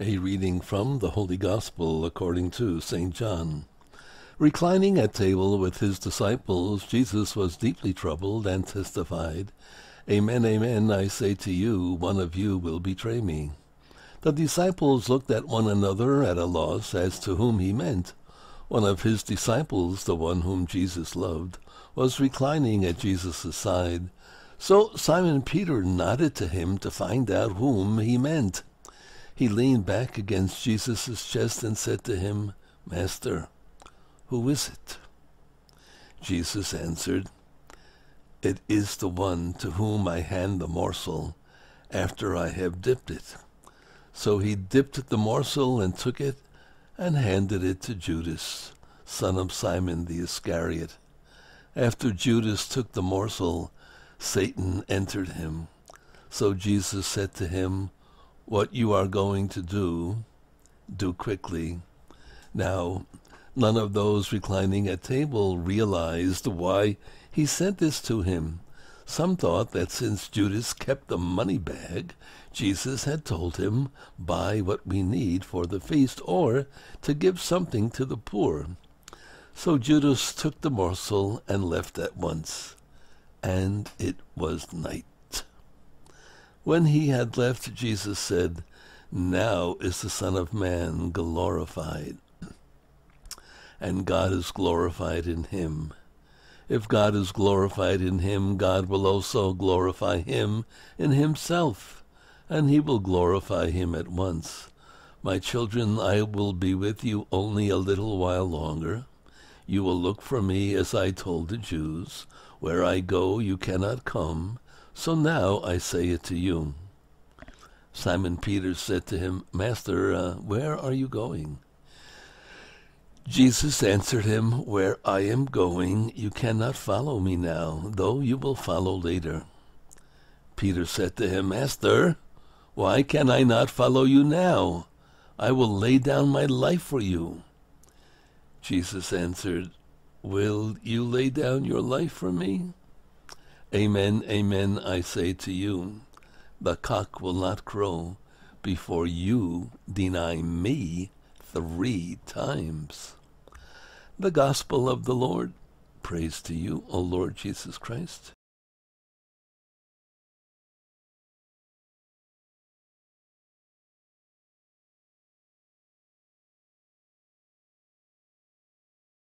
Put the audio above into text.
A reading from the Holy Gospel according to St. John. Reclining at table with his disciples, Jesus was deeply troubled and testified, Amen, amen, I say to you, one of you will betray me. The disciples looked at one another at a loss as to whom he meant. One of his disciples, the one whom Jesus loved, was reclining at Jesus' side. So Simon Peter nodded to him to find out whom he meant. He leaned back against Jesus' chest and said to him, Master, who is it? Jesus answered, It is the one to whom I hand the morsel after I have dipped it. So he dipped the morsel and took it and handed it to Judas, son of Simon the Iscariot. After Judas took the morsel, Satan entered him. So Jesus said to him, What you are going to do, do quickly. Now, none of those reclining at table realized why he said this to him. Some thought that since Judas kept the money bag, Jesus had told him, Buy what we need for the feast, or to give something to the poor. So Judas took the morsel and left at once and it was night. When he had left, Jesus said, Now is the Son of Man glorified, and God is glorified in him. If God is glorified in him, God will also glorify him in himself, and he will glorify him at once. My children, I will be with you only a little while longer. You will look for me as I told the Jews. Where I go, you cannot come. So now I say it to you. Simon Peter said to him, Master, uh, where are you going? Jesus answered him, Where I am going, you cannot follow me now, though you will follow later. Peter said to him, Master, why can I not follow you now? I will lay down my life for you. Jesus answered, Will you lay down your life for me? Amen, amen, I say to you, the cock will not crow before you deny me three times. The Gospel of the Lord. Praise to you, O Lord Jesus Christ.